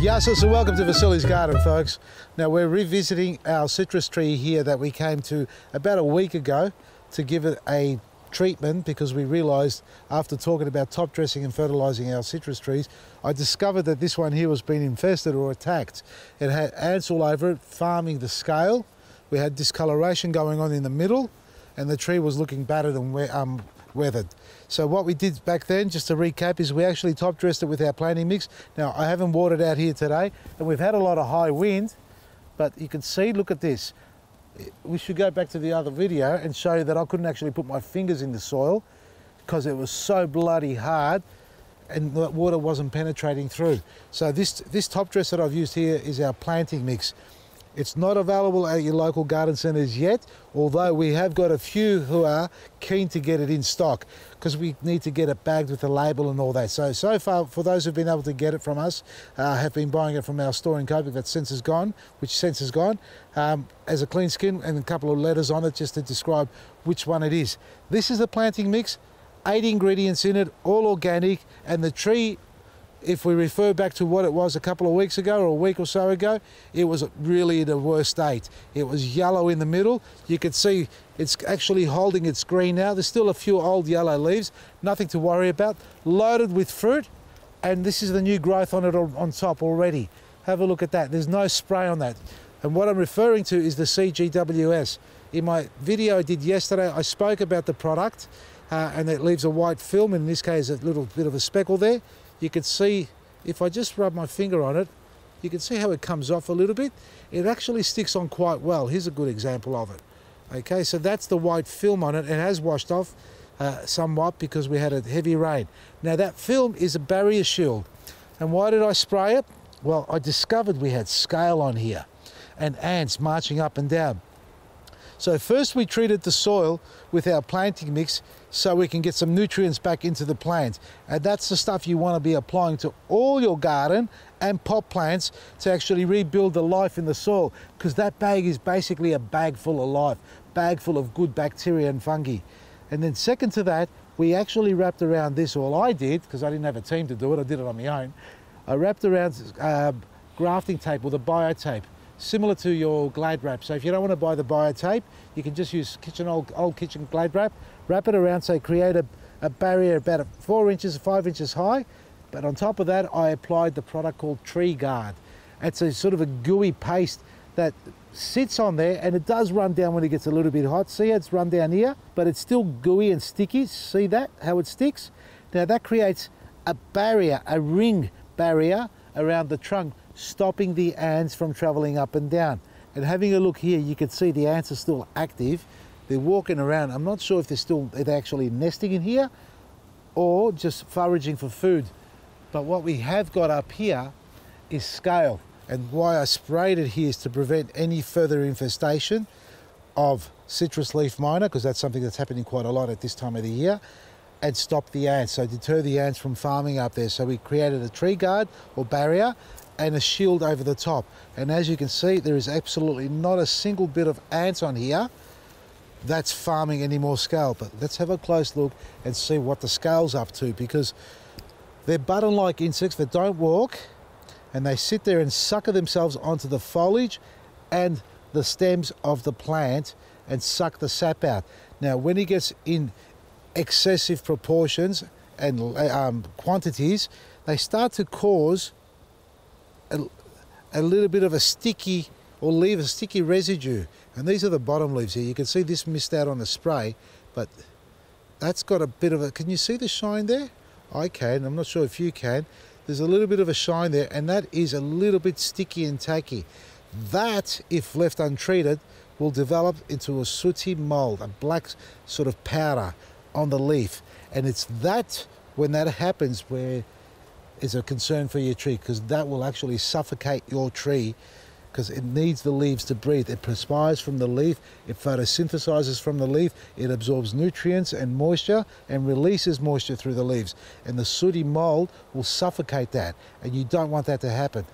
Yes, so welcome to Vasili's Garden, folks. Now we're revisiting our citrus tree here that we came to about a week ago to give it a treatment because we realised after talking about top dressing and fertilising our citrus trees, I discovered that this one here was being infested or attacked. It had ants all over it, farming the scale. We had discoloration going on in the middle, and the tree was looking battered and um, weathered. So what we did back then, just to recap, is we actually top dressed it with our planting mix. Now I haven't watered out here today, and we've had a lot of high wind, but you can see, look at this. We should go back to the other video and show that I couldn't actually put my fingers in the soil because it was so bloody hard and the water wasn't penetrating through. So this, this top dress that I've used here is our planting mix. It's not available at your local garden centres yet, although we have got a few who are keen to get it in stock because we need to get it bagged with the label and all that. So, so far, for those who've been able to get it from us, uh, have been buying it from our store in Coburg that Sense is gone, which Sense is gone, um, as a clean skin and a couple of letters on it just to describe which one it is. This is the planting mix, eight ingredients in it, all organic, and the tree if we refer back to what it was a couple of weeks ago or a week or so ago, it was really in a worse state. It was yellow in the middle. You could see it's actually holding its green now. There's still a few old yellow leaves, nothing to worry about. Loaded with fruit, and this is the new growth on it on top already. Have a look at that. There's no spray on that. And what I'm referring to is the CGWS. In my video I did yesterday, I spoke about the product uh, and it leaves a white film, in this case a little bit of a speckle there you can see if I just rub my finger on it you can see how it comes off a little bit. It actually sticks on quite well. Here's a good example of it. Okay so that's the white film on it. It has washed off uh, somewhat because we had a heavy rain. Now that film is a barrier shield. And why did I spray it? Well I discovered we had scale on here and ants marching up and down so first we treated the soil with our planting mix so we can get some nutrients back into the plant. And that's the stuff you want to be applying to all your garden and pot plants to actually rebuild the life in the soil because that bag is basically a bag full of life, bag full of good bacteria and fungi. And then second to that, we actually wrapped around this, all I did, because I didn't have a team to do it, I did it on my own, I wrapped around uh, grafting tape or the bio tape similar to your glad wrap. So if you don't want to buy the biotape, you can just use kitchen old, old kitchen glad wrap, wrap it around, so create a, a barrier about four inches, five inches high. But on top of that, I applied the product called Tree Guard. It's a sort of a gooey paste that sits on there and it does run down when it gets a little bit hot. See it's run down here, but it's still gooey and sticky. See that, how it sticks? Now that creates a barrier, a ring barrier around the trunk stopping the ants from traveling up and down. And having a look here, you can see the ants are still active. They're walking around. I'm not sure if they're still they're actually nesting in here or just foraging for food. But what we have got up here is scale. And why I sprayed it here is to prevent any further infestation of citrus leaf miner, because that's something that's happening quite a lot at this time of the year, and stop the ants, so deter the ants from farming up there. So we created a tree guard or barrier and a shield over the top. And as you can see, there is absolutely not a single bit of ants on here that's farming any more scale. But let's have a close look and see what the scale's up to because they're button-like insects that don't walk and they sit there and sucker themselves onto the foliage and the stems of the plant and suck the sap out. Now, when he gets in excessive proportions and um, quantities, they start to cause a little bit of a sticky or leave a sticky residue. And these are the bottom leaves here. You can see this missed out on the spray, but that's got a bit of a, can you see the shine there? I can, I'm not sure if you can. There's a little bit of a shine there and that is a little bit sticky and tacky. That, if left untreated, will develop into a sooty mold, a black sort of powder on the leaf. And it's that, when that happens, where is a concern for your tree because that will actually suffocate your tree because it needs the leaves to breathe. It perspires from the leaf, it photosynthesizes from the leaf, it absorbs nutrients and moisture and releases moisture through the leaves. And the sooty mold will suffocate that, and you don't want that to happen.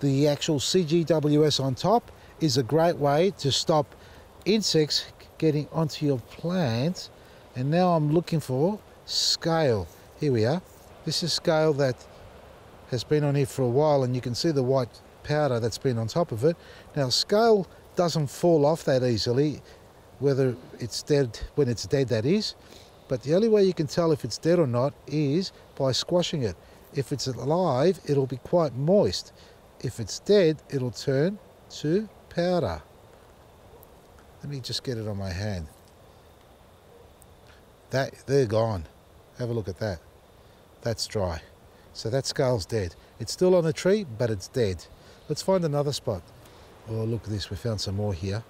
The actual CGWS on top is a great way to stop insects getting onto your plant. And now I'm looking for scale. Here we are. This is scale that has been on here for a while and you can see the white powder that's been on top of it. Now scale doesn't fall off that easily, whether it's dead, when it's dead that is, but the only way you can tell if it's dead or not is by squashing it. If it's alive, it'll be quite moist. If it's dead, it'll turn to powder. Let me just get it on my hand. That, they're gone. Have a look at that. That's dry. So that scale's dead. It's still on the tree, but it's dead. Let's find another spot. Oh, look at this. We found some more here.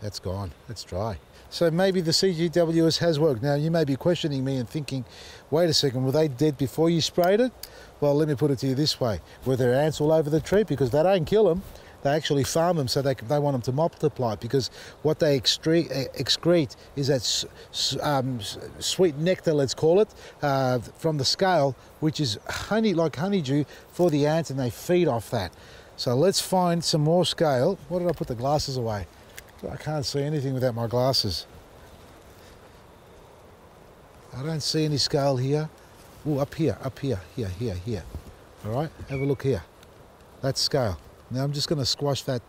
That's gone. That's dry. So maybe the CGWS has worked. Now, you may be questioning me and thinking, wait a second, were they dead before you sprayed it? Well, let me put it to you this way. Were there ants all over the tree? Because they don't kill them. They actually farm them so they, they want them to multiply because what they excrete, excrete is that um, sweet nectar, let's call it, uh, from the scale, which is honey like honeydew for the ants and they feed off that. So let's find some more scale. What did I put the glasses away? I can't see anything without my glasses. I don't see any scale here. Oh, up here, up here, here, here, here. All right, have a look here. That's scale. Now I'm just going to squash that.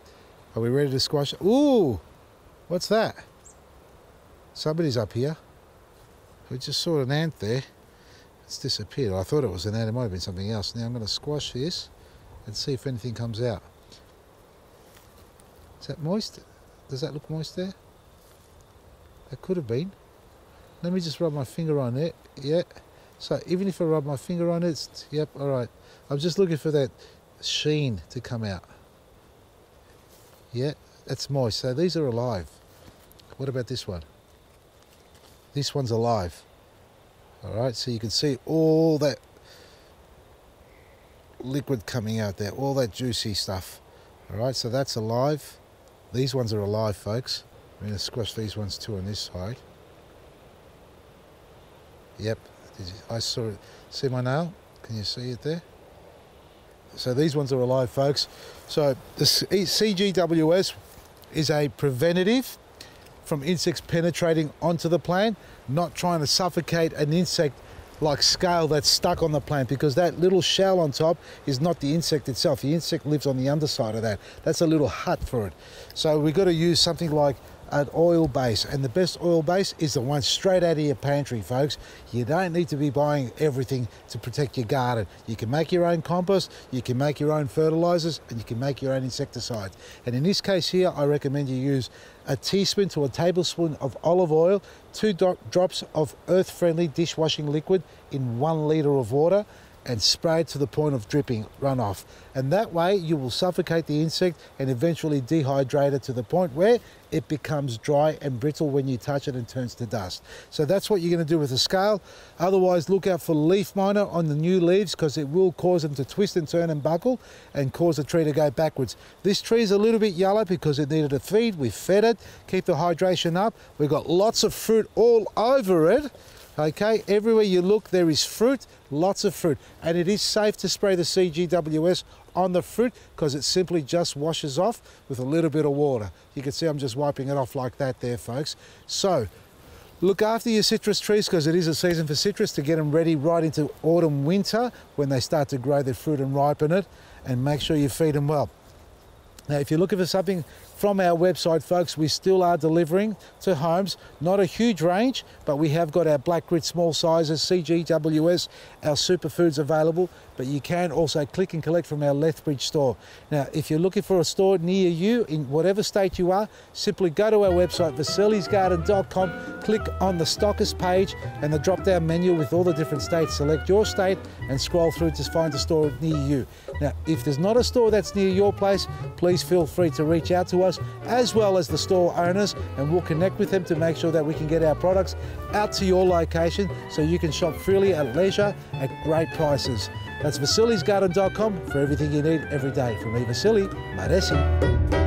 Are we ready to squash? Ooh, what's that? Somebody's up here. We just saw an ant there. It's disappeared. I thought it was an ant. It might have been something else. Now I'm going to squash this and see if anything comes out. Is that moist? Does that look moist there? That could have been. Let me just rub my finger on it. Yeah. So even if I rub my finger on it, yep, all right. I'm just looking for that sheen to come out. Yeah, that's moist. So these are alive. What about this one? This one's alive. All right, so you can see all that liquid coming out there, all that juicy stuff. All right, so that's alive. These ones are alive, folks. I'm going to squash these ones too on this side. Yep, I saw it. See my nail? Can you see it there? So these ones are alive, folks. So the CGWS is a preventative from insects penetrating onto the plant, not trying to suffocate an insect like scale that's stuck on the plant because that little shell on top is not the insect itself. The insect lives on the underside of that. That's a little hut for it. So we've got to use something like an oil base and the best oil base is the one straight out of your pantry folks. You don't need to be buying everything to protect your garden. You can make your own compost you can make your own fertilizers and you can make your own insecticides. And in this case here I recommend you use a teaspoon to a tablespoon of olive oil two drops of earth friendly dishwashing liquid in one litre of water and spray it to the point of dripping runoff. And that way you will suffocate the insect and eventually dehydrate it to the point where it becomes dry and brittle when you touch it and turns to dust. So that's what you're going to do with the scale. Otherwise, look out for leaf miner on the new leaves because it will cause them to twist and turn and buckle and cause the tree to go backwards. This tree is a little bit yellow because it needed a feed. We fed it, keep the hydration up. We've got lots of fruit all over it. Okay, everywhere you look, there is fruit, lots of fruit. And it is safe to spray the CGWS on the fruit because it simply just washes off with a little bit of water. You can see I'm just wiping it off like that there, folks. So, look after your citrus trees because it is a season for citrus to get them ready right into autumn, winter when they start to grow their fruit and ripen it. And make sure you feed them well. Now, if you're looking for something from our website, folks, we still are delivering to homes. Not a huge range, but we have got our black grit small sizes, CGWS, our superfoods available. But you can also click and collect from our Lethbridge store. Now, if you're looking for a store near you in whatever state you are, simply go to our website, vasilisgarden.com, click on the stockist page and the drop down menu with all the different states. Select your state and scroll through to find a store near you. Now, if there's not a store that's near your place, please feel free to reach out to us as well as the store owners and we'll connect with them to make sure that we can get our products out to your location so you can shop freely at leisure at great prices. That's vasilisgarden.com for everything you need every day. From me, Vasili Maresi.